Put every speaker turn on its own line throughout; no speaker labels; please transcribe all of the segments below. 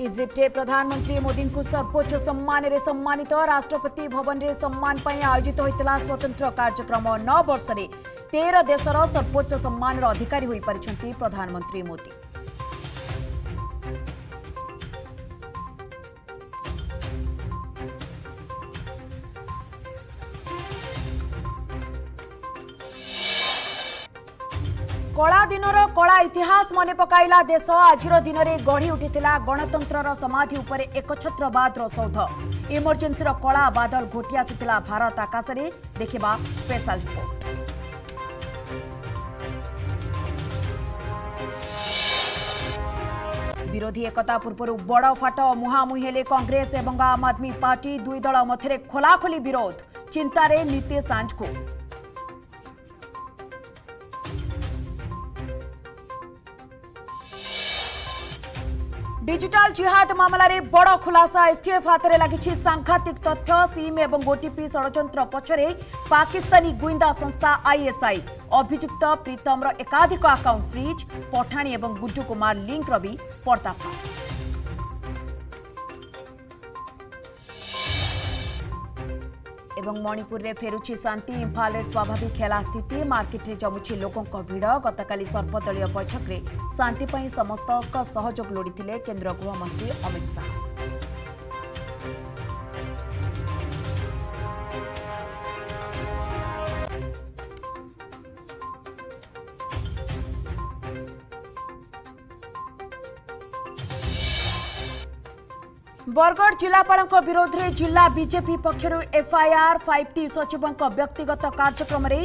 इजिप्टे प्रधानमन्त्री को सर्वोच्च सम्मान सम्मानित राष्ट्रपति भवन सम्मान आयोजित होता स्वतन्त्र कार्यक्रम नौ वर्ष देश देशर सर्वोच्च सम्मान अधिकारी प्रधानमन्त्री मोदी କଳା ଦିନର କଳା ଇତିହାସ ମନେ ପକାଇଲା ଦେଶ ଆଜିର ଦିନରେ ଗଢ଼ି ଉଠିଥିଲା ଗଣତନ୍ତ୍ରର ସମାଧି ଉପରେ ଏକଛତ୍ରବାଦର ସୌଧ ଇମର୍ଜେନ୍ସିର କଳା ବାଦଲ ଘୋଟି ଆସିଥିଲା ଭାରତ ଆକାଶରେ ଦେଖିବା ସ୍ପେଶାଲ ରିପୋର୍ଟ বিরোধী একতা পূর্বর বড় ফাট মুহামুহি হলে কংগ্রেস এবং আম আদমি পার্টি দুই দল মধ্যে খোলাখোলি বিরোধ চিন্তার নীতিশ আঞ্জকু ডিজিটাল জিহাদ মামলার বড় খুলাসা এসটিএফ হাতের লাগিছে সাংঘাতিক তথ্য সিম এবং ওটিপি ষড়যন্ত্র পছরে পাকিস্তানী গোয়েন্দা সংস্থা আইএসআই অভিযুক্ত প্রীতমর একাধিক আকাউন্ট ফ্রিজ পঠাণী এবং গুড্ডু কুমার লিঙ্কর বি পর্দাফাশ ए मणिपुरले फेरुची शान्ति इम्फाल स्वाभाविक हेला स्थिति मर्केटले जमुछ लोक भिड गतकाली सर्वदलीय बैठकले शान्ति समस्त लोडिले केन्द्र गृहमन्त्री अमित शाह जिलापा विरोध विरोधले जिल्ला बीजेपी पक्ष एफआईआर फाइव टी सचिवको व्यक्तिगत कार्यक्रमले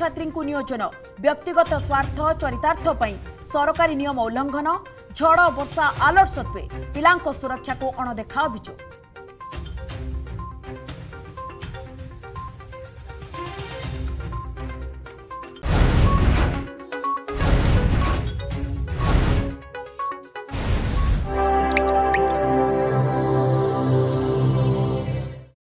छात्री को नियोजन व्यक्तिगत चरितार्थ चरित सरकारी नियम उल्लंघन झड बसा आलर्ट को अणदेखा अभोग